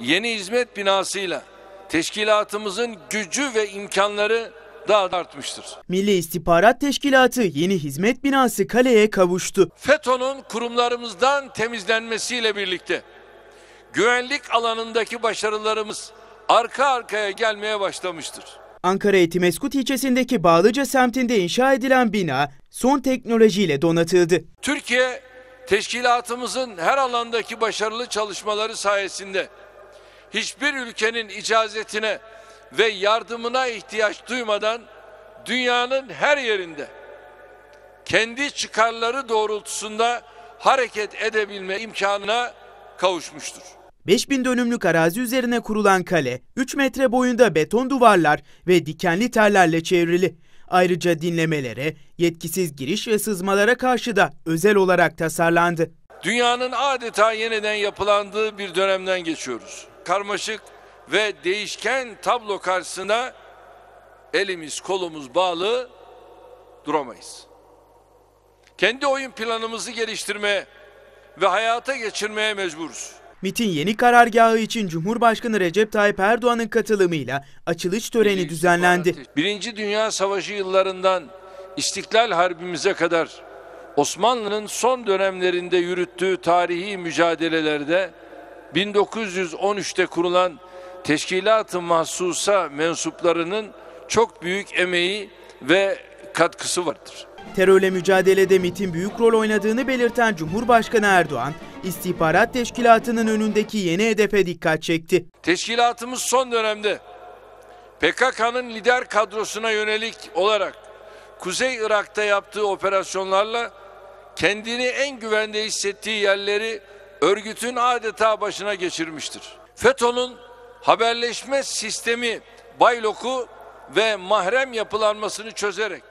yeni hizmet binasıyla teşkilatımızın gücü ve imkanları daha da artmıştır. Milli İstihbarat Teşkilatı yeni hizmet binası kaleye kavuştu. FETÖ'nün kurumlarımızdan temizlenmesiyle birlikte güvenlik alanındaki başarılarımız arka arkaya gelmeye başlamıştır. Ankara Etimeskut ilçesindeki Bağlıca semtinde inşa edilen bina son teknolojiyle donatıldı. Türkiye teşkilatımızın her alandaki başarılı çalışmaları sayesinde hiçbir ülkenin icazetine ve yardımına ihtiyaç duymadan dünyanın her yerinde kendi çıkarları doğrultusunda hareket edebilme imkanına kavuşmuştur. 5000 dönümlük arazi üzerine kurulan kale 3 metre boyunda beton duvarlar ve dikenli tellerle çevrili. Ayrıca dinlemelere, yetkisiz giriş ve sızmalara karşı da özel olarak tasarlandı. Dünyanın adeta yeniden yapılandığı bir dönemden geçiyoruz. Karmaşık ve değişken tablo karşısında elimiz kolumuz bağlı duramayız. Kendi oyun planımızı geliştirmeye ve hayata geçirmeye mecburuz. MIT'in yeni karargahı için Cumhurbaşkanı Recep Tayyip Erdoğan'ın katılımıyla açılış töreni düzenlendi. Birinci Dünya Savaşı yıllarından İstiklal Harbimize kadar Osmanlı'nın son dönemlerinde yürüttüğü tarihi mücadelelerde 1913'te kurulan Teşkilat-ı Mahsusa mensuplarının çok büyük emeği ve katkısı vardır. Terörle mücadelede MIT'in büyük rol oynadığını belirten Cumhurbaşkanı Erdoğan, istihbarat teşkilatının önündeki yeni hedefe dikkat çekti. Teşkilatımız son dönemde PKK'nın lider kadrosuna yönelik olarak Kuzey Irak'ta yaptığı operasyonlarla kendini en güvende hissettiği yerleri örgütün adeta başına geçirmiştir. FETÖ'nün haberleşme sistemi Baylok'u ve mahrem yapılanmasını çözerek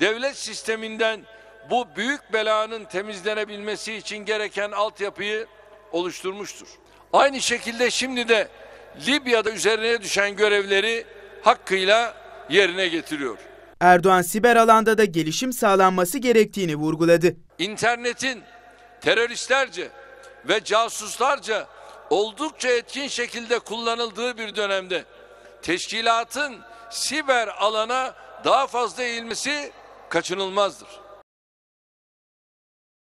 devlet sisteminden bu büyük belanın temizlenebilmesi için gereken altyapıyı oluşturmuştur. Aynı şekilde şimdi de Libya'da üzerine düşen görevleri hakkıyla yerine getiriyor. Erdoğan siber alanda da gelişim sağlanması gerektiğini vurguladı. İnternetin teröristlerce ve casuslarca oldukça etkin şekilde kullanıldığı bir dönemde teşkilatın siber alana daha fazla eğilmesi kaçınılmazdır.